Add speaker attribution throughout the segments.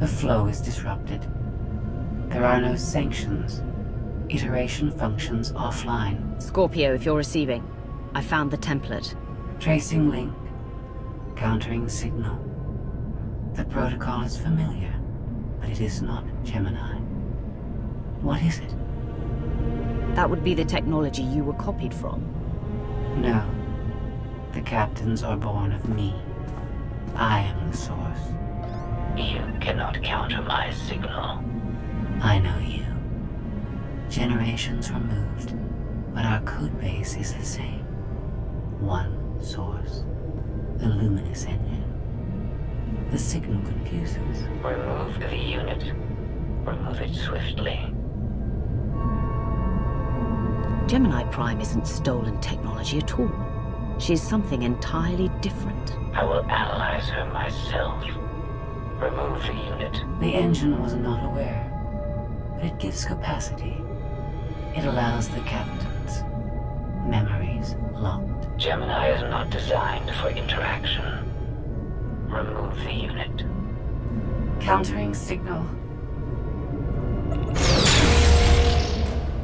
Speaker 1: The flow is disrupted. There are no sanctions. Iteration functions offline.
Speaker 2: Scorpio, if you're receiving, I found the template.
Speaker 1: Tracing link. Countering signal. The protocol is familiar, but it is not Gemini. What is it?
Speaker 2: That would be the technology you were copied from.
Speaker 1: No. The captains are born of me. I am the source.
Speaker 3: You cannot counter my signal.
Speaker 1: I know you. Generations removed, but our code base is the same. One source. The luminous engine. The signal confuses.
Speaker 3: Remove the unit. Remove it swiftly.
Speaker 2: Gemini Prime isn't stolen technology at all. She's something entirely different.
Speaker 3: I will analyze her myself. Remove the unit.
Speaker 1: The engine was not aware, but it gives capacity. It allows the captains. Memories locked.
Speaker 3: Gemini is not designed for interaction. Remove the unit.
Speaker 1: Countering signal.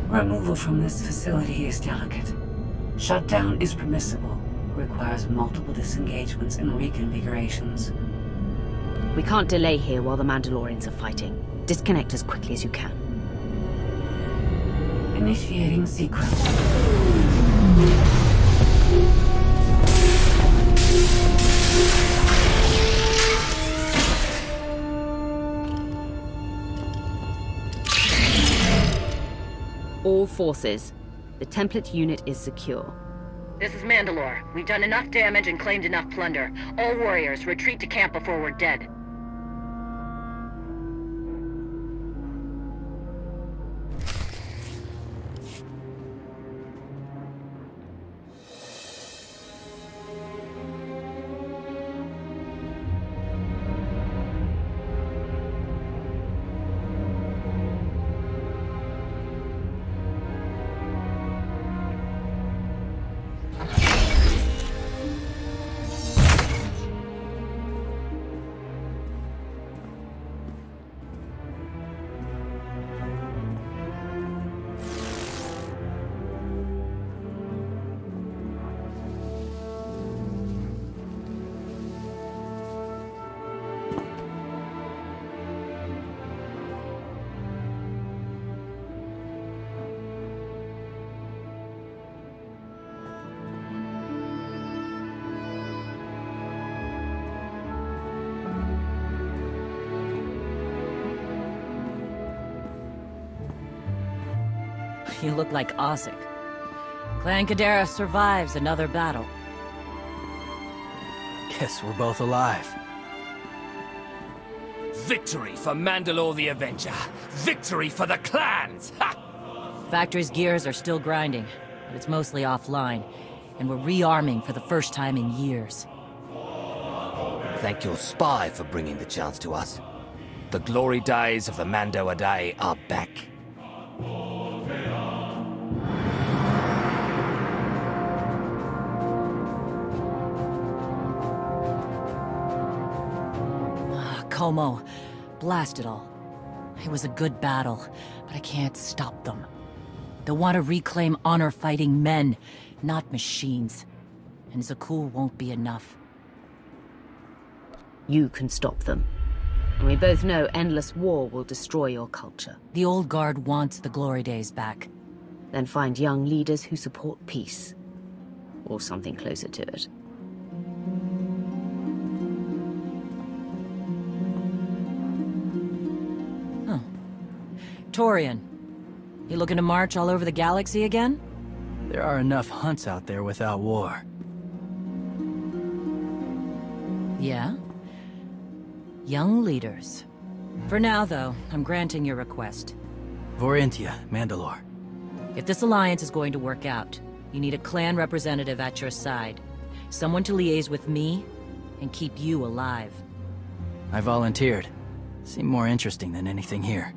Speaker 1: Removal from this facility is delicate. Shutdown is permissible, requires multiple disengagements and reconfigurations.
Speaker 2: We can't delay here while the Mandalorians are fighting. Disconnect as quickly as you can.
Speaker 1: Initiating sequence.
Speaker 2: All forces. The template unit is secure.
Speaker 4: This is Mandalore. We've done enough damage and claimed enough plunder. All warriors, retreat to camp before we're dead.
Speaker 5: You look like Osric. Clan Cadera survives another battle.
Speaker 6: Guess we're both alive.
Speaker 7: Victory for Mandalore the Avenger! Victory for the clans! Ha!
Speaker 5: Factory's gears are still grinding, but it's mostly offline, and we're rearming for the first time in years.
Speaker 7: Thank your spy for bringing the chance to us. The glory days of the Mando'ade are back.
Speaker 5: Como, blast it all. It was a good battle, but I can't stop them. They want to reclaim honor-fighting men, not machines. And Zakuul won't be enough.
Speaker 2: You can stop them. And we both know endless war will destroy your culture.
Speaker 5: The old guard wants the glory days back.
Speaker 2: Then find young leaders who support peace. Or something closer to it.
Speaker 5: Torian, you looking to march all over the galaxy again?
Speaker 6: There are enough hunts out there without war.
Speaker 5: Yeah? Young leaders. For now, though, I'm granting your request.
Speaker 6: Vor entye, Mandalore.
Speaker 5: If this alliance is going to work out, you need a clan representative at your side. Someone to liaise with me and keep you alive.
Speaker 6: I volunteered. Seemed more interesting than anything here.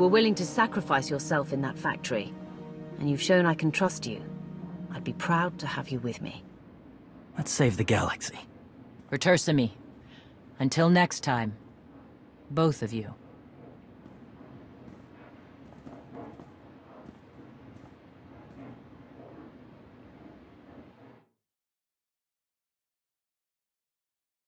Speaker 2: Were willing to sacrifice yourself in that factory. And you've shown I can trust you. I'd be proud to have you with me.
Speaker 6: Let's save the galaxy.
Speaker 5: Ret'urcye mhi. Until next time, both of you.